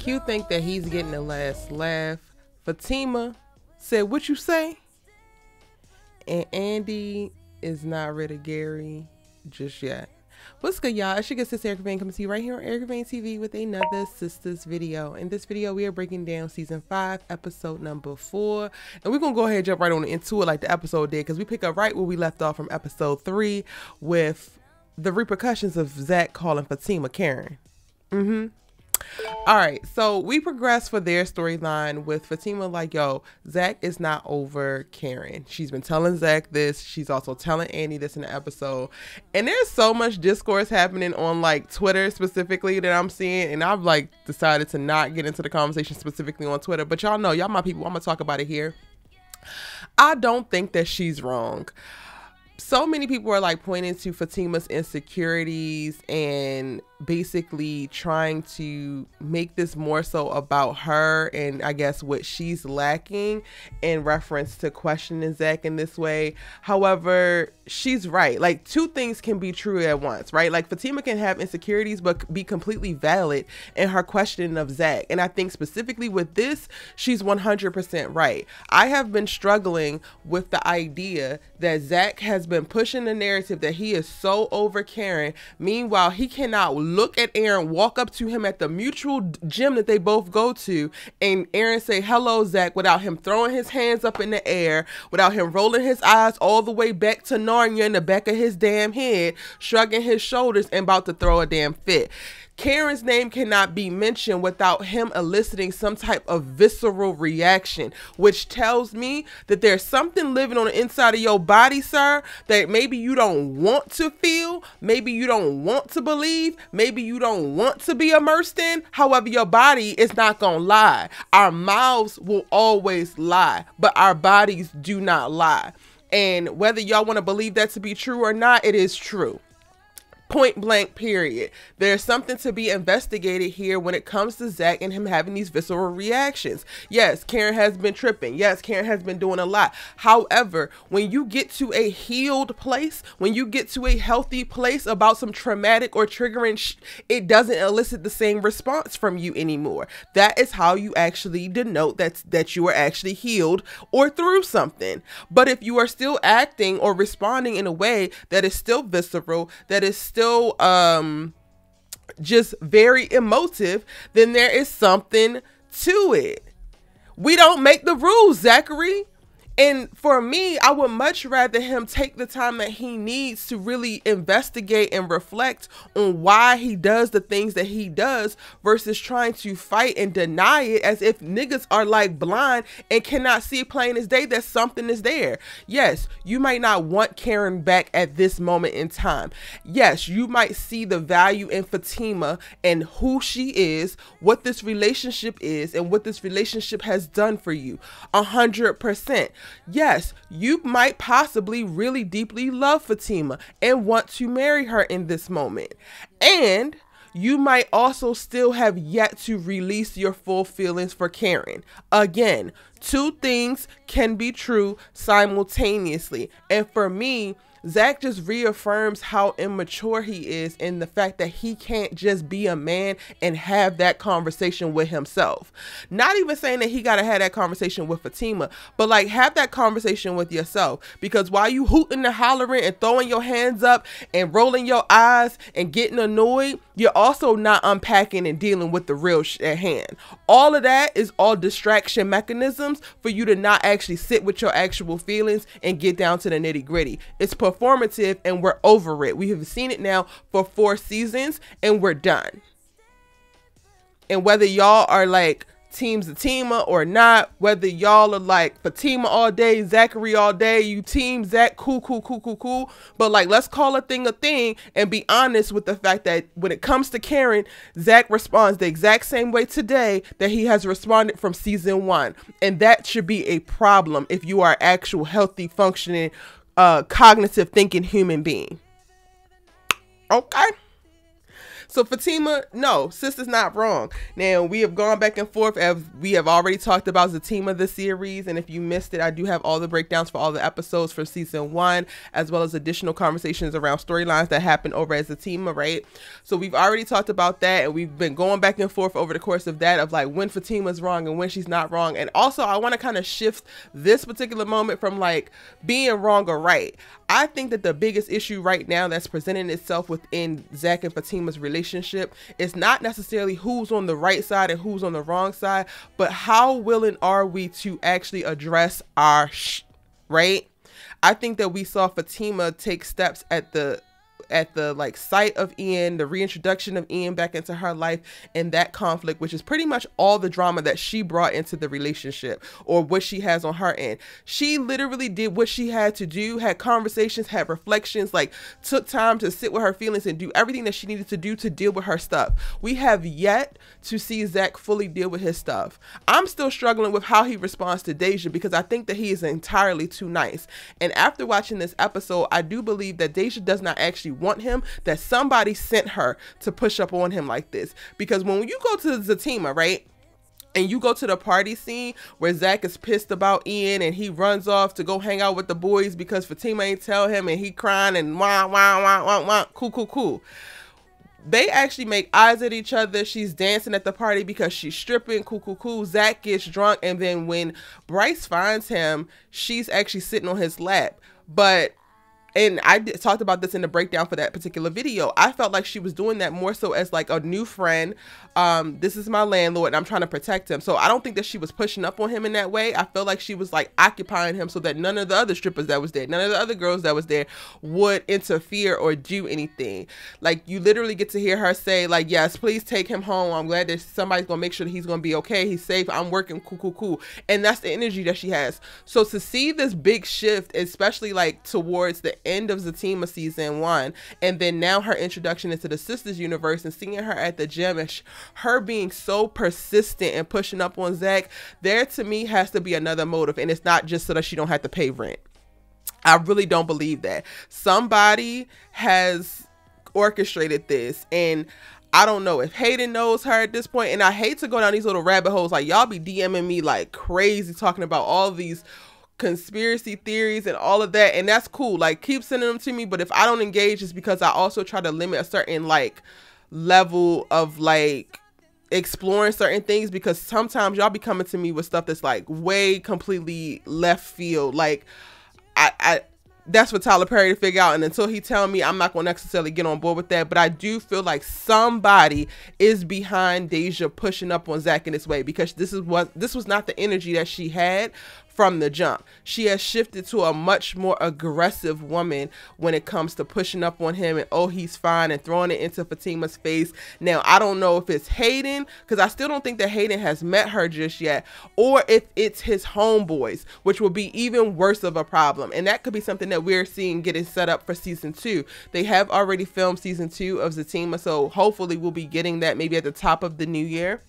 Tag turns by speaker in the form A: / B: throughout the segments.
A: Q think that he's getting the last laugh. Fatima said, "What you say?" And Andi is not rid of Gary just yet. What's good, y'all? It's your good sister Erica Vain coming to you right here on Erica Vain TV with another Sistas video. In this video, we are breaking down season five, episode number four, and we're gonna go ahead and jump right on into it like the episode did, because we pick up right where we left off from episode three with the repercussions of Zac calling Fatima Karen. Mm-hmm. All right, so we progress for their storyline with Fatima like, yo, Zac is not over Karen. She's been telling Zac this. She's also telling Andi this in the episode. And there's so much discourse happening on like Twitter specifically that I'm seeing. And I've like decided to not get into the conversation specifically on Twitter. But y'all know, y'all my people, I'm gonna talk about it here. I don't think that she's wrong so many people are like pointing to Fatima's insecurities and basically trying to make this more so about her and I guess what she's lacking in reference to questioning Zac in this way. However, she's right. Like two things can be true at once, right? Like Fatima can have insecurities but be completely valid in her questioning of Zac. And I think specifically with this, she's 100% right. I have been struggling with the idea that Zac has been pushing the narrative that he is so over Karen. Meanwhile, he cannot look at Aaron, walk up to him at the mutual gym that they both go to, and Aaron say, Hello, Zac, without him throwing his hands up in the air, without him rolling his eyes all the way back to Narnia in the back of his damn head, shrugging his shoulders, and about to throw a damn fit. Karen's name cannot be mentioned without him eliciting some type of visceral reaction, which tells me that there's something living on the inside of your body, sir, that maybe you don't want to feel, maybe you don't want to believe, you don't want to be immersed in. However, your body is not going to lie. Our mouths will always lie, but our bodies do not lie. And whether y'all want to believe that to be true or not, it is true point blank period. There's something to be investigated here when it comes to zac and him having these visceral reactions. Yes karen has been tripping. Yes karen has been doing a lot. However when you get to a healed place when you get to a healthy place about some traumatic or triggering it doesn't elicit the same response from you anymore. That is how you actually denote that that you are actually healed or through something. But if you are still acting or responding in a way that is still visceral that is still still um just very emotive, then there is something to it. We don't make the rules, Zachary. And for me, I would much rather him take the time that he needs to really investigate and reflect on why he does the things that he does versus trying to fight and deny it as if niggas are like blind and cannot see plain as day that something is there. Yes, you might not want Karen back at this moment in time. Yes, you might see the value in Fatima and who she is, what this relationship is, and what this relationship has done for you. A hundred percent yes, you might possibly really deeply love Fatima and want to marry her in this moment. And you might also still have yet to release your full feelings for Karen. Again, two things can be true simultaneously. And for me, Zac just reaffirms how immature he is in the fact that he can't just be a man and have that conversation with himself. Not even saying that he got to have that conversation with Fatima, but like have that conversation with yourself. Because while you hooting and hollering and throwing your hands up and rolling your eyes and getting annoyed, you're also not unpacking and dealing with the real sh- at hand. All of that is all distraction mechanisms for you to not actually sit with your actual feelings and get down to the nitty gritty. It's performative and we're over it. We have seen it now for four seasons and we're done. And whether y'all are like team Fatima or not, whether y'all are like Fatima all day, Zachary all day, you team Zac, cool, cool, cool, cool, cool. But like, let's call a thing a thing and be honest with the fact that when it comes to Karen, Zac responds the exact same way today that he has responded from season one. And that should be a problem if you are actual healthy, functioning uh, cognitive thinking human being. Okay. So Fatima, no, sister's not wrong. Now we have gone back and forth as we have already talked about Zatima the series, and if you missed it, I do have all the breakdowns for all the episodes for season one, as well as additional conversations around storylines that happen over at Zatima, right? So we've already talked about that, and we've been going back and forth over the course of that of like when Fatima's wrong and when she's not wrong. And also I want to kind of shift this particular moment from like being wrong or right. I think that the biggest issue right now that's presenting itself within Zac and Fatima's relationship is not necessarily who's on the right side and who's on the wrong side, but how willing are we to actually address our sh- right? I think that we saw Fatima take steps at the at the like sight of Ian, the reintroduction of Ian back into her life and that conflict, which is pretty much all the drama that she brought into the relationship or what she has on her end. She literally did what she had to do, had conversations, had reflections, like took time to sit with her feelings and do everything that she needed to do to deal with her stuff. We have yet to see Zac fully deal with his stuff. I'm still struggling with how he responds to Deja because I think that he is entirely too nice. And after watching this episode, I do believe that Deja does not actually want him, that somebody sent her to push up on him like this. Because when you go to Zatima, right? and you go to the party scene where Zac is pissed about Ian and he runs off to go hang out with the boys because Fatima ain't tell him and he crying and wah wah wah wah wah cool cool cool. They actually make eyes at each other. She's dancing at the party because she's stripping. Cool, cool, cool. Zac gets drunk, and then when Bryce finds him, she's actually sitting on his lap. But and I talked about this in the breakdown for that particular video. I felt like she was doing that more so as like a new friend. Um, this is my landlord and I'm trying to protect him. So I don't think that she was pushing up on him in that way. I feel like she was like occupying him so that none of the other strippers that was there, none of the other girls that was there would interfere or do anything. Like you literally get to hear her say like, yes, please take him home. I'm glad that somebody's to make sure that he's to be okay. He's safe. I'm working cool, cool, cool. And that's the energy that she has. So to see this big shift, especially like towards the end of Zatima season one, and then now her introduction into the sistas universe and seeing her at the gym and her being so persistent and pushing up on Zac, there to me has to be another motive, and it's not just so that she don't have to pay rent. I really don't believe that somebody has orchestrated this and I don't know if Hayden knows her at this point, and I hate to go down these little rabbit holes. Like y'all be DMing me like crazy, talking about all these conspiracy theories and all of that and that's cool like keep sending them to me but if i don't engage it's because i also try to limit a certain like level of like exploring certain things because sometimes y'all be coming to me with stuff that's like way completely left field like i i that's for Tyler Perry to figure out. And until he tell me, I'm not going to necessarily get on board with that. But I do feel like somebody is behind Deja pushing up on Zac in this way because this is what this was not the energy that she had from the jump. She has shifted to a much more aggressive woman when it comes to pushing up on him and oh he's fine and throwing it into Fatima's face. Now I don't know if it's Hayden because I still don't think that Hayden has met her just yet, or if it's his homeboys, which will be even worse of a problem. And that could be something that we're seeing getting set up for season two. They have already filmed season two of Zatima, so hopefully we'll be getting that maybe at the top of the new year.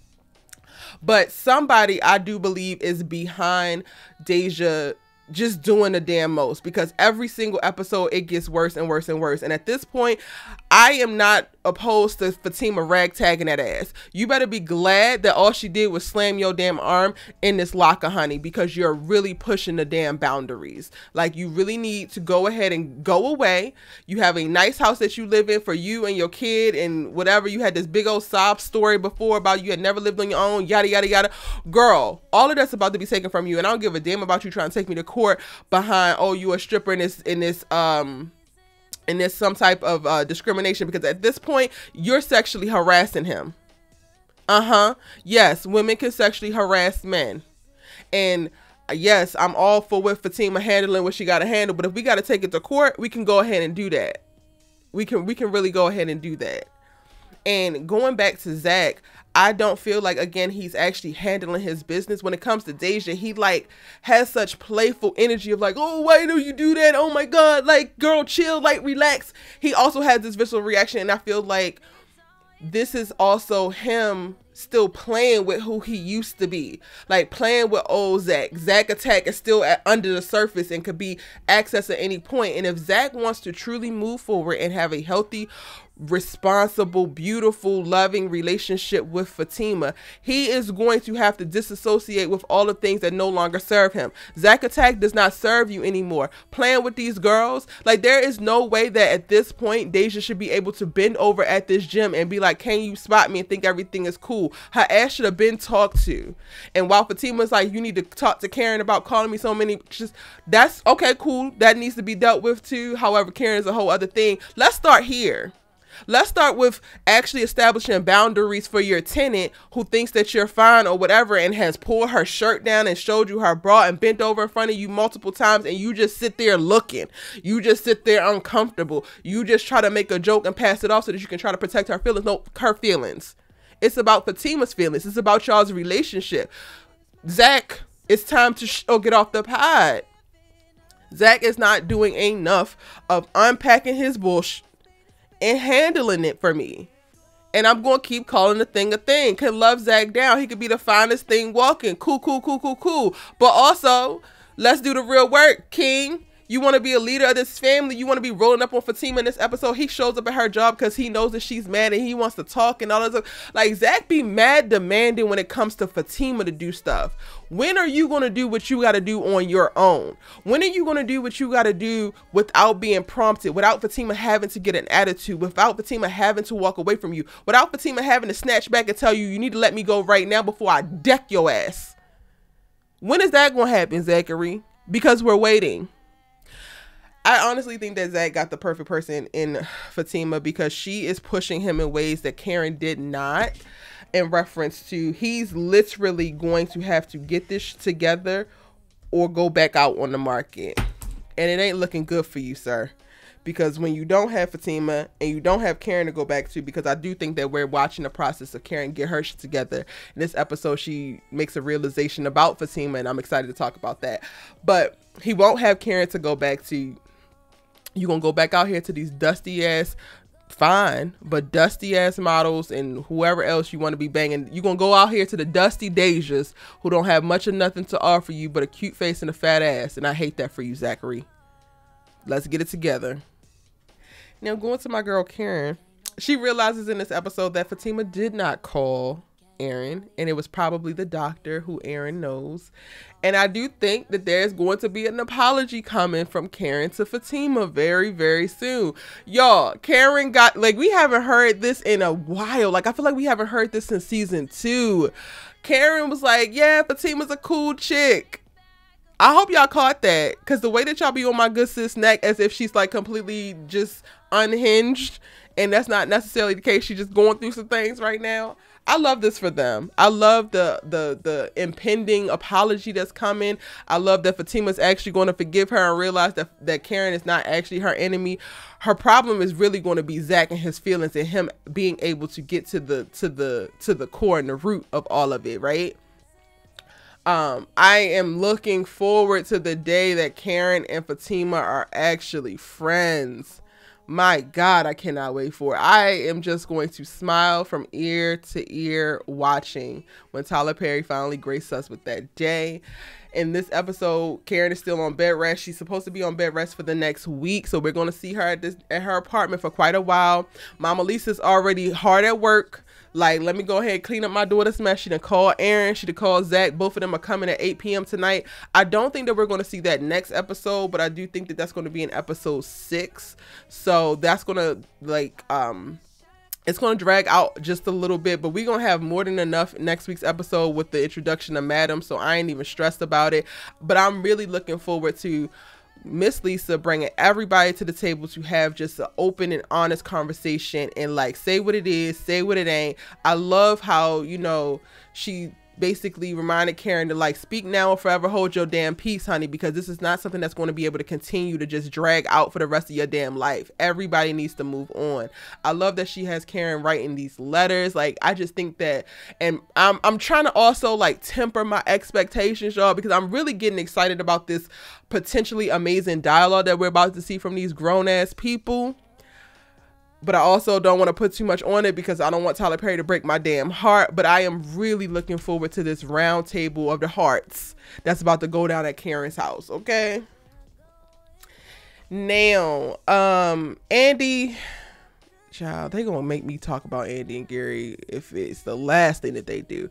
A: But somebody I do believe is behind Deja just doing the damn most because every single episode it gets worse and worse and worse. And at this point, I am not opposed to Fatima ragtagging that ass. You better be glad that all she did was slam your damn arm in this locker, honey, because you're really pushing the damn boundaries. Like you really need to go ahead and go away. You have a nice house that you live in for you and your kid and whatever. You had this big old sob story before about you had never lived on your own, yada yada yada. Girl, all of that's about to be taken from you, and I don't give a damn about you trying to take me to court court behind oh you a stripper in this in this um in this some type of uh, discrimination because at this point you're sexually harassing him. Uh huh. Yes, women can sexually harass men, and uh, yes, I'm all for with Fatima handling what she got to handle. But if we got to take it to court, we can go ahead and do that. We can we can really go ahead and do that. And going back to Zac, I don't feel like again he's actually handling his business when it comes to Deja. He like has such playful energy of like, oh, why do you do that? Oh my god, like girl, chill, like relax. He also has this visceral reaction, and I feel like this is also him still playing with who he used to be, like playing with old Zac. Zac Attack is still at, under the surface and could be accessed at any point. And if Zac wants to truly move forward and have a healthy responsible, beautiful, loving relationship with Fatima, he is going to have to disassociate with all the things that no longer serve him. Zac Attack does not serve you anymore. Playing with these girls, like there is no way that at this point Deja should be able to bend over at this gym and be like, "Can you spot me?" and think everything is cool. Her ass should have been talked to. And while Fatima's like, "You need to talk to Karen about calling me so many," just that's okay, cool. That needs to be dealt with too. However, Karen is a whole other thing. Let's start here Let's start with actually establishing boundaries for your tenant who thinks that you're fine or whatever and has pulled her shirt down and showed you her bra and bent over in front of you multiple times and you just sit there looking. You just sit there uncomfortable. You just try to make a joke and pass it off so that you can try to protect her feelings. No, her feelings. It's about Fatima's feelings. It's about y'all's relationship. Zac, it's time to sh- oh, get off the pod. Zac is not doing enough of unpacking his bullshit and handling it for me. And I'm going to keep calling the thing a thing. Can love Zac down. He could be the finest thing walking. Cool, cool, cool, cool, cool. But also, let's do the real work, King. You want to be a leader of this family. You want to be rolling up on Fatima in this episode. He shows up at her job because he knows that she's mad and he wants to talk and all this. Stuff. Like Zac be mad demanding when it comes to Fatima to do stuff. When are you going to do what you got to do on your own? When are you going to do what you got to do without being prompted, without Fatima having to get an attitude, without Fatima having to walk away from you, without Fatima having to snatch back and tell you, you need to let me go right now before I deck your ass? When is that going to happen, Zachary? Because we're waiting. I honestly think that Zac got the perfect person in Fatima because she is pushing him in ways that Karen did not. In reference to, he's literally going to have to get this together or go back out on the market. And it ain't looking good for you, sir. Because when you don't have Fatima and you don't have Karen to go back to, because I do think that we're watching the process of Karen get her shit together. In this episode, she makes a realization about Fatima, and I'm excited to talk about that. But he won't have Karen to go back to you're gonna go back out here to these dusty ass fine but dusty ass models and whoever else you want to be banging. You're gonna go out here to the dusty dejas who don't have much of nothing to offer you but a cute face and a fat ass and i hate that for you zachary. Let's get it together. Now going to my girl karen she realizes in this episode that fatima did not call Aaron, and it was probably the doctor who Aaron knows. And I do think that there's going to be an apology coming from Karen to Fatima very, very soon. Y'all, Karen got, like, we haven't heard this in a while. Like, I feel like we haven't heard this since season two. Karen was like, Yeah, Fatima's a cool chick. I hope y'all caught that because the way that y'all be on my good sis neck as if she's like completely just unhinged, and that's not necessarily the case. She's just going through some things right now. I love this for them. I love the the the impending apology that's coming. I love that Fatima's actually going to forgive her and realize that that Karen is not actually her enemy. Her problem is really going to be Zach and his feelings and him being able to get to the to the to the core and the root of all of it, right? Um, I am looking forward to the day that Karen and Fatima are actually friends my God, I cannot wait for it. I am just going to smile from ear to ear watching when Tyler Perry finally graced us with that day. In this episode, Karen is still on bed rest. She's supposed to be on bed rest for the next week, so we're going to see her at this at her apartment for quite a while. Mama Lisa's already hard at work like, let me go ahead and clean up my daughter's mess. She done call Aaron. She done call Zac. Both of them are coming at 8 p.m. tonight. I don't think that we're going to see that next episode, but I do think that that's going to be in episode six. So that's going to, like, um, it's going to drag out just a little bit, but we're going to have more than enough next week's episode with the introduction of Madam. So I ain't even stressed about it. But I'm really looking forward to Miss Lisa bringing everybody to the table to have just an open and honest conversation and like say what it is, say what it ain't. I love how, you know, she basically reminded Karen to like speak now or forever hold your damn peace, honey, because this is not something that's going to be able to continue to just drag out for the rest of your damn life. Everybody needs to move on. I love that she has Karen writing these letters. Like I just think that and I'm I'm trying to also like temper my expectations, y'all, because I'm really getting excited about this potentially amazing dialogue that we're about to see from these grown ass people. But I also don't want to put too much on it because I don't want Tyler Perry to break my damn heart. But I am really looking forward to this round table of the hearts that's about to go down at Karen's house. Okay. Now, um, Andi, child, they gonna make me talk about Andi and Gary if it's the last thing that they do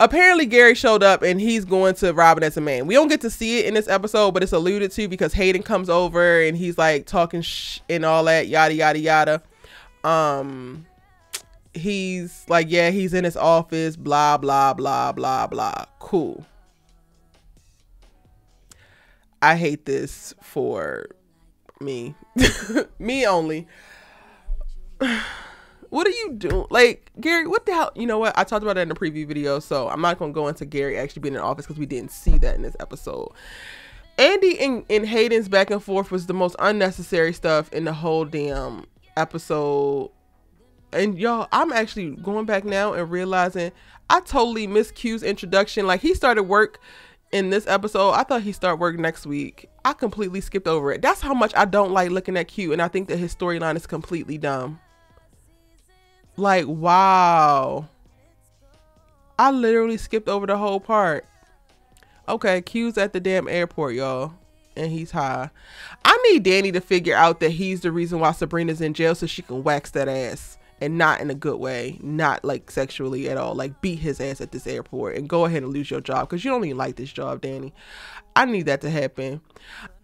A: apparently Gary showed up and he's going to Robin as a man. We don't get to see it in this episode, but it's alluded to because Hayden comes over and he's like talking sh- and all that yada yada yada. Um he's like yeah, he's in his office, blah blah blah blah blah. Cool. I hate this for me. me only. What are you doing? Like, Gary, what the hell? You know what? I talked about that in the preview video, so I'm not going to go into Gary actually being in office because we didn't see that in this episode. Andi and, and Hayden's back and forth was the most unnecessary stuff in the whole damn episode. And y'all, I'm actually going back now and realizing I totally missed Q's introduction. Like, he started work in this episode. I thought he start work next week. I completely skipped over it. That's how much I don't like looking at Q, and I think that his storyline is completely dumb. Like, wow. I literally skipped over the whole part. Okay, Q's at the damn airport, y'all. And he's high. I need Danni to figure out that he's the reason why Sabrina's in jail so she can wax that ass. And not in a good way. Not like sexually at all. Like beat his ass at this airport and go ahead and lose your job. Because you don't even like this job, Danni. I need that to happen.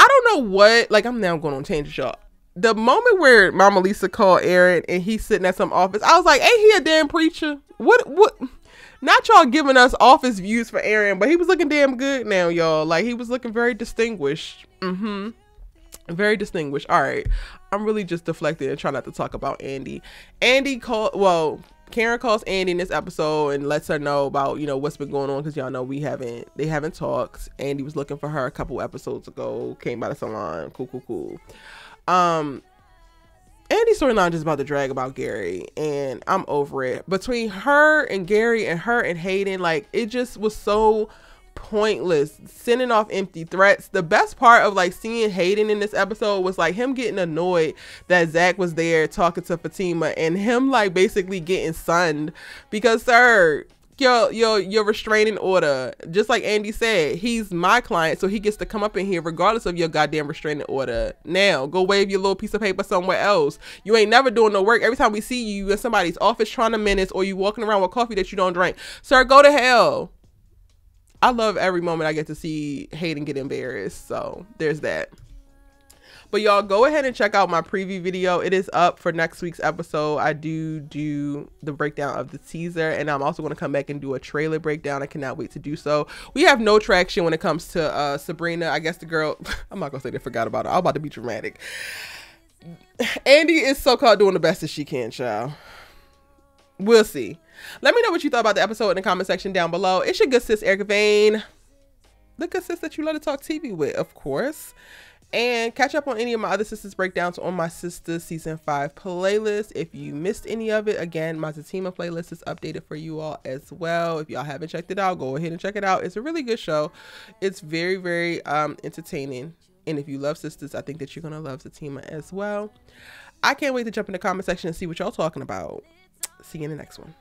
A: I don't know what. Like, I'm now going change the job the moment where Mama Lisa called Aaron and he's sitting at some office, I was like, ain't he a damn preacher? What what not y'all giving us office views for Aaron, but he was looking damn good now, y'all. Like he was looking very distinguished. Mm-hmm. Very distinguished. All right. I'm really just deflecting and trying not to talk about Andi. Andi called well, Karen calls Andi in this episode and lets her know about, you know, what's been going on because y'all know we haven't they haven't talked. Andi was looking for her a couple episodes ago, came by the salon. Cool, cool, cool. Um, Andi's storyline just about to drag about Gary, and I'm over it. Between her and Gary, and her and Hayden, like it just was so pointless, sending off empty threats. The best part of like seeing Hayden in this episode was like him getting annoyed that Zac was there talking to Fatima, and him like basically getting sunned because, sir, your your your restraining order. Just like Andi said, he's my client, so he gets to come up in here regardless of your goddamn restraining order. Now, go wave your little piece of paper somewhere else. You ain't never doing no work. Every time we see you in somebody's office trying to menace or you walking around with coffee that you don't drink. Sir, go to hell. I love every moment I get to see Hayden get embarrassed. So there's that. But y'all go ahead and check out my preview video. It is up for next week's episode. I do do the breakdown of the teaser and I'm also going to come back and do a trailer breakdown. I cannot wait to do so. We have no traction when it comes to uh, Sabrina. I guess the girl, I'm not going to say they forgot about her. I'm about to be dramatic. Andi is so-called doing the best as she can, child. We'll see. Let me know what you thought about the episode in the comment section down below. It's your good sis, Erica Vain. The good sis that you let it talk TV with, of course and catch up on any of my other sistas breakdowns on my sistas season 5 playlist. If you missed any of it again my Zatima playlist is updated for you all as well. If y'all haven't checked it out go ahead and check it out. It's a really good show. It's very very um entertaining. And if you love sistas i think that you're gonna love Zatima as well. I can't wait to jump in the comment section and see what y'all talking about. See you in the next one